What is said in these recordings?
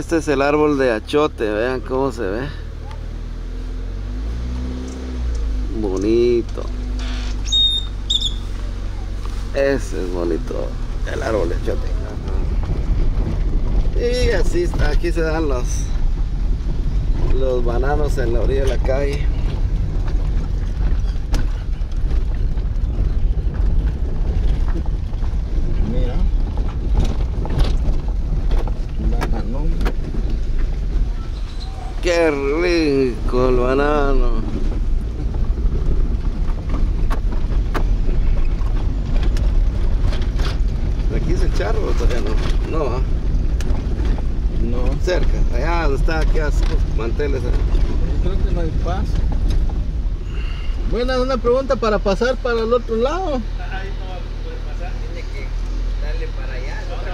Este es el árbol de achote, vean cómo se ve. Bonito. Ese es bonito, el árbol de achote. Y así está, aquí se dan los los bananos en la orilla de la calle. Mira. Bananón. Qué rico el banano. Aquí es el charro o todavía no. No, ¿ah? No. cerca. Allá donde está, aquí a manteles. ¿eh? Creo que no hay paso. Buena, una pregunta para pasar para el otro lado.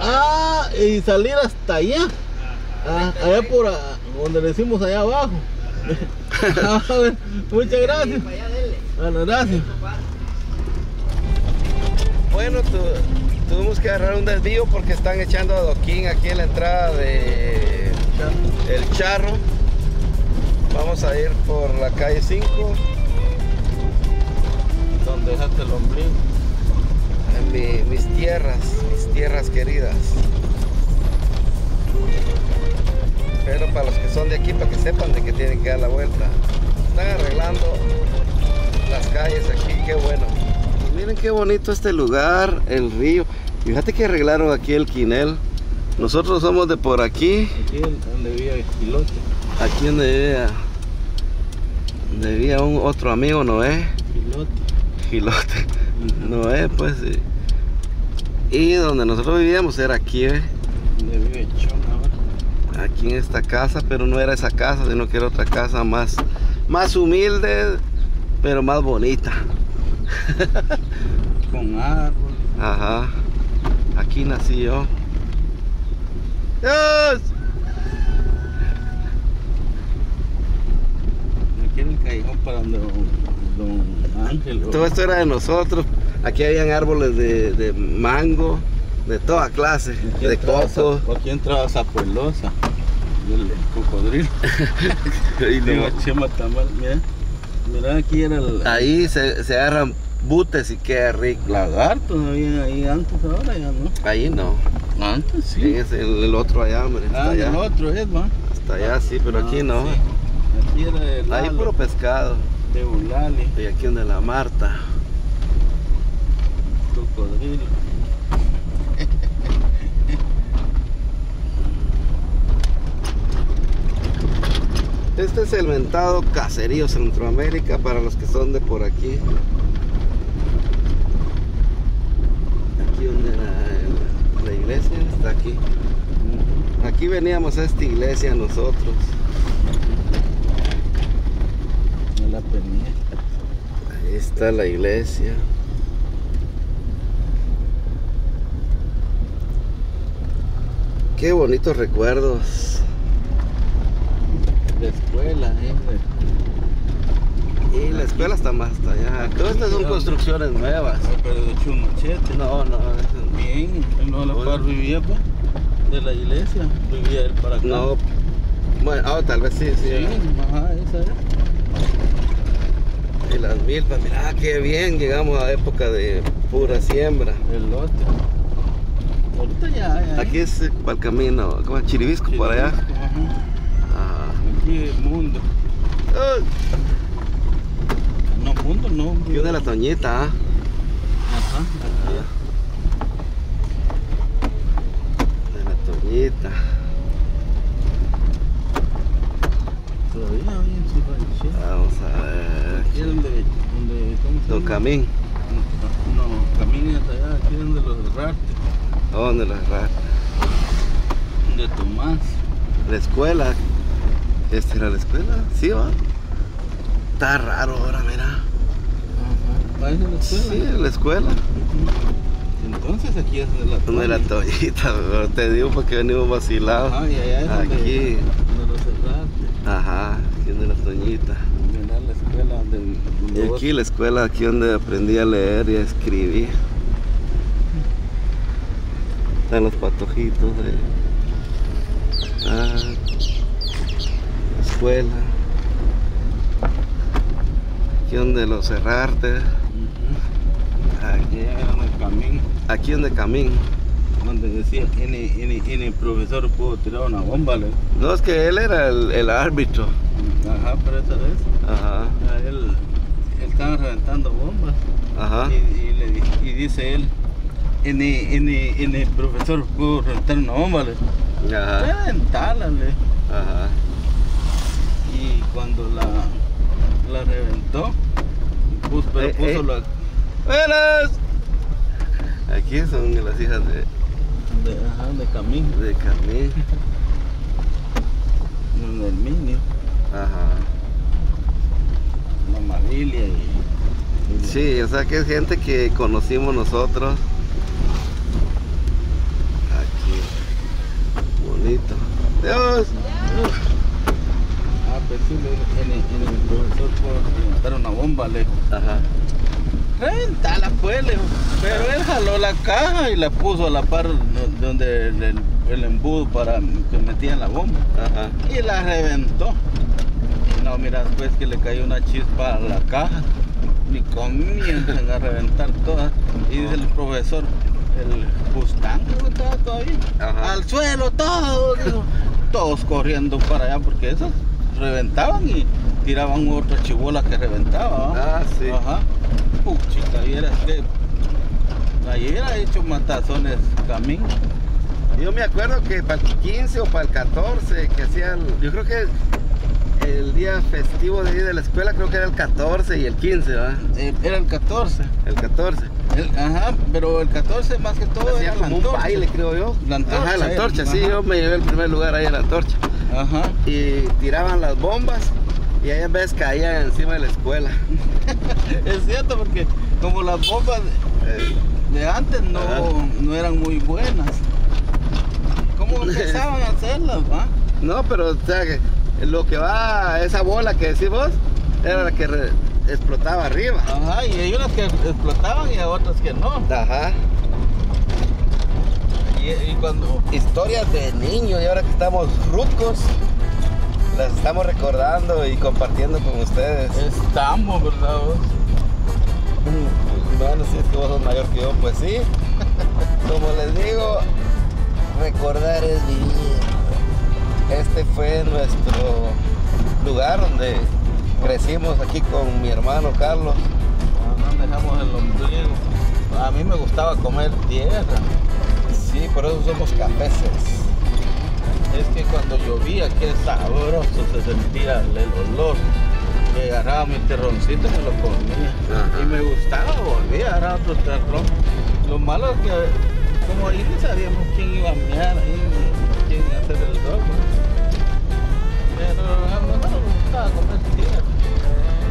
Ah, y salir hasta allá. Ah, allá por a- donde le decimos allá abajo. Muchas gracias. Bueno, gracias. Bueno, tu- tuvimos que agarrar un desvío porque están echando adoquín aquí en la entrada de El Charro. Vamos a ir por la calle 5. Donde dejaste el ombligo. en mi- mis tierras, mis tierras queridas. Pero para los que son de aquí, para que sepan de que tienen que dar la vuelta. Están arreglando las calles aquí, qué bueno. Pues miren qué bonito este lugar, el río. Fíjate que arreglaron aquí el quinel. Nosotros somos de por aquí, Aquí es donde vivía el piloto. aquí donde vivía, donde vivía un otro amigo, Noé. Piloto. Gilote. Noé, pues. sí. Y donde nosotros vivíamos era aquí, ¿eh? Donde vive Chon ahora. Aquí en esta casa, pero no era esa casa, sino que era otra casa más, más humilde, pero más bonita. Con árbol. Ajá. Aquí nací yo. ¡Dios! Aquí en el callejón para donde don, don Ángel. Todo esto era de nosotros. Aquí habían árboles de, de mango, de toda clase, Aquí de coco. Aquí entraba Zapuelosa. El cocodrilo. No- Chema Tamal, mira. Mira, aquí era el Ahí se, se agarran butes y queda rico. lagarto, había ahí antes, ahora ya no. Ahí no. Antes sí. Sí, es el, el otro allá, hombre. Ah, el allá. otro es, va. Está allá, sí, pero aquí Ah, no. sí. Aquí era el Ahí puro pescado. de Ulali, Y aquí donde la Marta. cocodrilo. Este es el mentado caserío Centroamérica para los que son de por aquí. Aquí donde la iglesia, está aquí. Aquí veníamos a esta iglesia nosotros. En la. Ahí está la iglesia. Qué bonitos recuerdos. De escuela, eh. Y la escuela está más hasta allá. Todas estas son construcciones nuevas. Ah, Pero de hecho un machete. No, no, Bien, él no la par vivía, pues. De la iglesia. Vivía él para acá. no. Bueno, ah, tal vez sí, sí. Sí, ajá, esa es. Y las milpas, mira qué bien, llegamos a época de pura siembra. El lote. Ahorita ya, ya. Aquí es eh, para el camino, como Chiribisco, por allá. Ajá. Ah. Mundo. Ay, No, mundo no. Aquí una la Toñita, ¿ah? Ajá. De la Toñita. Todavía ranchito. Vamos a ver. Aquí es donde, donde, ¿cómo se Don? Camín. No, no, camina hasta allá, aquí es donde los rarte. ¿Dónde la ratas? De Tomás. La escuela. ¿Esta era la escuela? Sí, va. Está raro ahora, mira. Ajá. ¿Va a la escuela? Sí, la escuela. Entonces aquí es de la Donde la Tony. Toñita, pero te digo porque venimos vacilados. Ajá, y allá es donde, Aquí. donde cerraste. Ajá, aquí la Toñita. Mira la escuela donde, donde Y vos- aquí la escuela, aquí donde aprendí a leer y a escribir. Están los patojitos. eh. Ah, escuela. Aquí donde lo cerrarte. Aquí en el camino, Aquí donde camino. donde decía, any, any profesor pudo tirar una bomba, le. No, es que él era el, el árbitro. Ajá, pero esa vez, Ajá, a él, él estaba reventando bombas. ajá. Y, y le di- y dice él, any, any profesor pudo reventar una bomba, le. Ajá, Reventala, le. ajá. Y cuando la, la reventó, puso, pero Eh, puso eh. la Buenas. Aquí son las hijas de, de, ajá, de camino, de Carmen. en el minio, Ajá. la Marilia y, Sí, o sea que es gente que conocimos nosotros. Aquí. Bonito. Dios. Pues sí, le- en el, en el profesor pudo reventar una bomba, le. Ajá. Reventala pues, le. Pero él jaló la caja y la puso a la par de donde el, el- el embudo para que metían la bomba. Ajá. Y la reventó. Y no, mira, después que le cayó una chispa a la caja, ni comienzan a reventar todas. Y dice el profesor, el Mustang ¿no estaba todavía, Ajá. al suelo, todos, dijo. todos corriendo para allá porque esos reventaban y tiraban otra chibola que reventaba. ¿va? Ah, sí. Ajá. Puchica, vieras que ayer ha hecho matazones camino. Yo me acuerdo que para el 15 o para el 14 que hacían, yo creo que el día festivo de ahí de la escuela creo que era el 14 y el 15, ¿verdad? Eh, Era el 14. El 14. El- ajá, pero el 14 más que todo Hacía era la como un baile, creo yo. La antorcha, Ajá, la eh, antorcha, sí, ajá. yo me llevé el primer lugar ahí en la antorcha. Ajá. Y tiraban las bombas y ahí en vez caían encima de la escuela. Es cierto porque como las bombas Eh, de antes no, no eran muy buenas. ¿Cómo empezaban a hacerlas, va? no, pero o sea, que lo que va, esa bola que decís vos, era la que re- explotaba arriba. Ajá, y hay unas que explotaban y otras que no. Ajá. Y, y cuando Historias de niños y ahora que estamos rucos, las estamos recordando y compartiendo con ustedes. estamos, ¿verdad? vos? Bueno, si es que vos sos mayor que yo, pues sí. Como les digo, recordar es vivir. Este fue nuestro lugar donde crecimos aquí con mi hermano Carlos. No, dejamos el ombligo. A mí me gustaba comer tierra. Sí, por eso somos cafeses. Es que cuando llovía, qué sabroso se sentía el, olor. Me agarraba mi terroncito y me lo comía. Ajá. Y me gustaba, volvía a agarrar otro terrón. Lo malo es que, como ahí no sabíamos quién iba a mear ahí, Pero a no me gustaba comer tierra.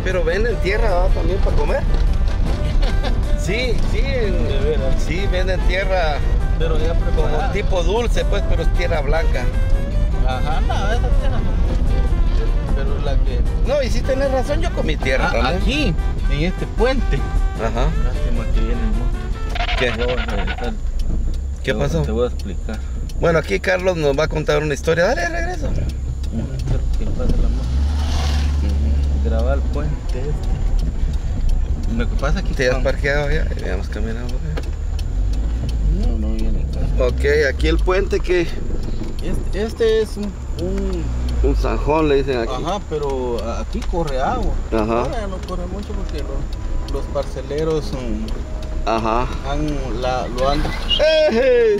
Pero venden tierra ¿verdad? también para comer. Sí, sí, en- sí, venden tierra Pero ya como tipo dulce, pues, pero es tierra blanca. Ajá, no, esa tierra no. Pero la que. No, y sí tenés razón, yo comí tierra Ah, también. aquí, en este puente. Ajá. Lástima que viene el monte. ¿Qué? ¿Qué pasó? Te voy a explicar. Bueno, aquí Carlos nos va a contar una historia. Dale, regreso. Grabar el puente este. Lo que pasa aquí Te has parqueado ya habíamos caminado. ¿ok? No, no viene. Ok, aquí el puente que Este, este es un, un- un zanjón le dicen aquí. Ajá, pero aquí corre agua. Ajá. Ahora ya no corre mucho porque lo- los parceleros um, Ajá. han, la- lo, han,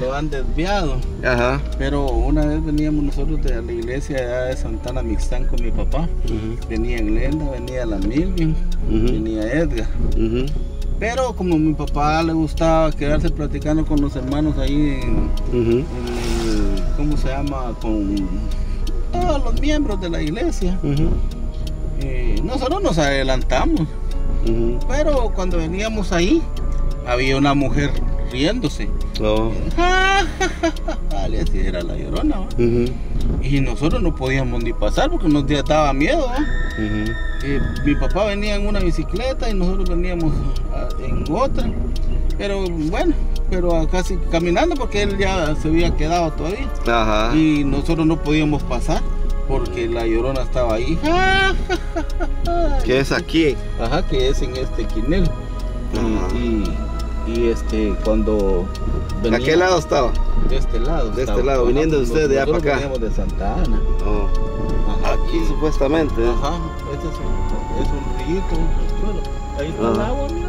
lo han desviado. Ajá. Pero una vez veníamos nosotros de la iglesia de Santana Mixtán con mi papá. Venía Glenda, venía la Milvin, Ujú. venía Edgar. Pero como a mi papá le gustaba quedarse platicando con los hermanos ahí en, ujú. en el, ¿cómo se llama? Con todos los miembros de la iglesia. Eh, nosotros nos adelantamos. Pero cuando veníamos ahí, había una mujer riéndose. Oh, decía, era la llorona. ¿va? ujú, Y nosotros no podíamos ni pasar porque nos daba miedo. ¿va? ujú. Eh, mi papá venía en una bicicleta y nosotros veníamos ah, en otra. Pero bueno, pero casi caminando porque él ya se había quedado todavía. Ajá. Y nosotros no podíamos pasar porque la llorona estaba ahí. ¿Qué es aquí? Ajá, que es en este quinel. Ajá. Y, y, este, cuando. ¿A qué lado estaba? De este lado. De este lado, viniendo ustedes de para acá. veníamos de Santa Ana. Oh, Ajá, Aquí y- supuestamente. Ajá, este es un, es un suelo. Ahí está el agua, mira.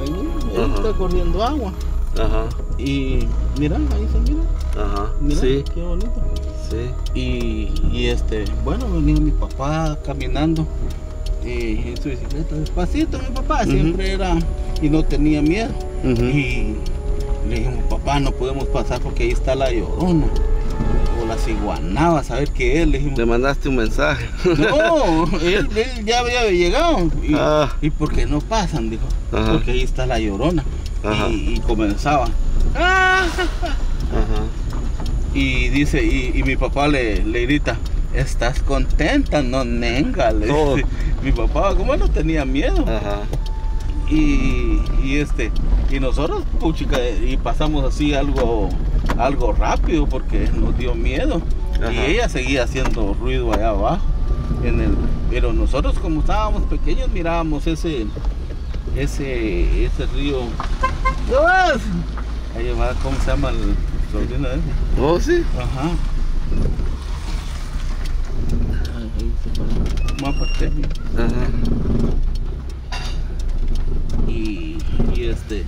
Ahí, está corriendo agua. Ajá. Y mira, ahí se mira. Ajá. Mira, Sí, qué bonito. sí. Y, y este, bueno, venía mi papá caminando eh, en su bicicleta despacito, mi papá siempre era y no tenía miedo. Y le dijimos, papá, no podemos pasar porque ahí está la llorona. O las iguanabas, a ver qué es. Le dijimos, Le mandaste un mensaje. no, él, él ya había llegado. Y, Ah. ¿y por qué no pasan? Dijo, Ajá. porque ahí está la llorona. Y, y comenzaba. Ajá. Y dice, y, y mi papá le, le grita, ¿estás contenta? No, nenga. le Oh. Mi papá, como no tenía miedo. Ajá. Y, y este, y nosotros, puchica, y pasamos así algo, algo rápido porque nos dio miedo. Ajá. Y ella seguía haciendo ruido allá abajo. En el, pero nosotros como estábamos pequeños mirábamos ese, ese, ese río. Ahí va, ¿cómo se llama el sobrino ese? Oh, sí. Ajá. Ahí, ahí se pone. Mapa técnico. Ajá. Y, y este,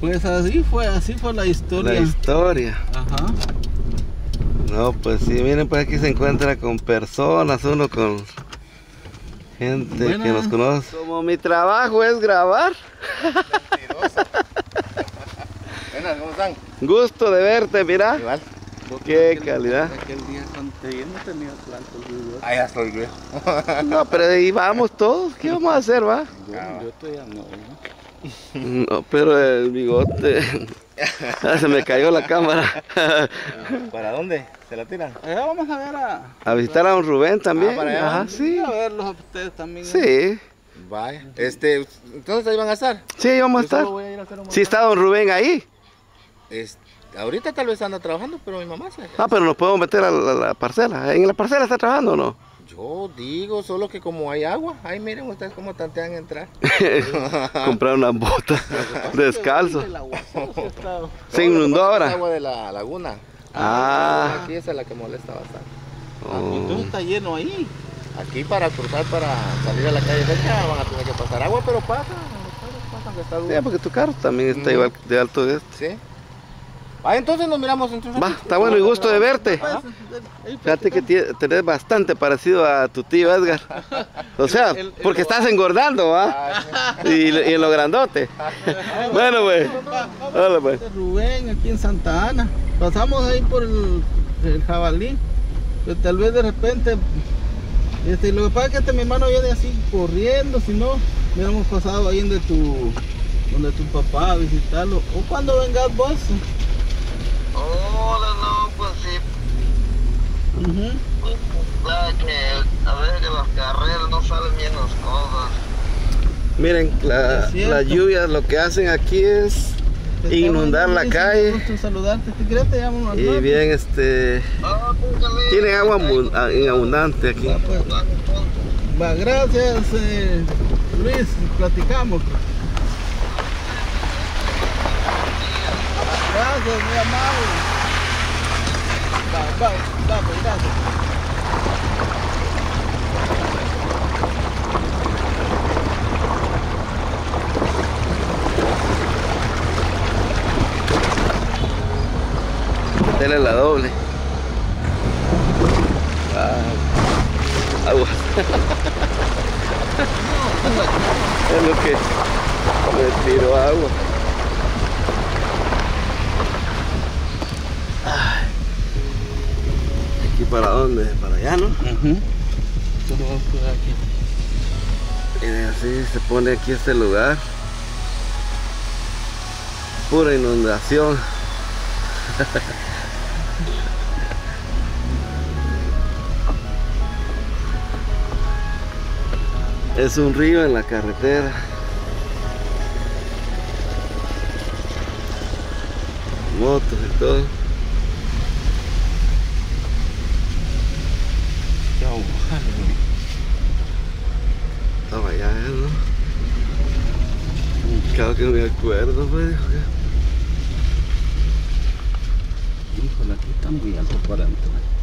pues así fue, así fue la historia. La historia. Ajá. No, pues sí, miren, pues aquí se encuentra con personas, uno con gente que nos conoce. Como mi trabajo es grabar, Buenas, ¿cómo están? gusto de verte, mira. Igual. Qué Aquel- calidad. Aquel día cuando vi no tenía Ah, ya estoy bien. No, pero ahí vamos todos, ¿qué vamos a hacer, va? Yo, yo estoy ya no, ¿no? No, pero el bigote, Ah, se me cayó la cámara. ¿Para dónde? ¿Se la tiran? Allá vamos a ver a, A visitar a un Rubén también. Ah, para allá. Ajá, sí. a verlos a ustedes también. ¿no? Sí, Vaya. Este, entonces ahí van a estar. sí, ahí vamos a Yo solo estar. voy a ir a hacer un Sí está don Rubén ahí. Es- ahorita tal vez anda trabajando, pero mi mamá se... Ah, pero nos podemos meter a la, la parcela. ¿En la parcela está trabajando o no? Yo digo, solo que como hay agua, ahí miren ustedes cómo tantean entrar. Comprar unas botas descalzo. Se inundó ahora. agua de la laguna. Ah. Aquí esa es la que molesta bastante. Ah, Entonces Oh. está lleno ahí. Aquí para cruzar, para salir a la calle cerca, van a tener que pasar agua, pero pasa. los pasan, que está duro. Sí, porque tu carro también está igual de alto de este. Sí. Ah, entonces nos miramos entonces. Va, está bueno y gusto de verte. Ajá. Ahí Fíjate que tenés bastante parecido a tu tío Edgar. O sea, porque estás engordando, ¿va? Ah, Y, y en lo grandote. Bueno, pues. Hola, pues. Este Rubén aquí en Santa Ana. Pasamos ahí por el, el jabalí. Pero tal vez de repente. Este, lo que pasa es que este mi hermano viene así corriendo, si no, hubiéramos pasado ahí donde tu, donde tu papá a visitarlo. O cuando vengas vos. Hola, no, pues sí, Ujú. claro que a veces las carreras no salen bien las cosas. Miren, la- las lluvias lo que hacen aquí es Te inundar la calle. saludarte. Te llamo Y rato. bien, este. Ah, póngale. Tienen agua en abundante aquí. Va, pues. Va, gracias eh, Luis, platicamos. Gracias, muy amable. Va, va, va, pues, gracias. Dele la doble. Ah, aguas. es lo que me tiró agua. ¿Aquí para dónde? Para allá, ¿no? Vamos a aquí. Y así se pone aquí este lugar. Pura inundación. es un río en la carretera. motos y todo. Estaba allá, ¿no? Claro que no me acuerdo, pues. Híjole, aquí está muy alto para entrar.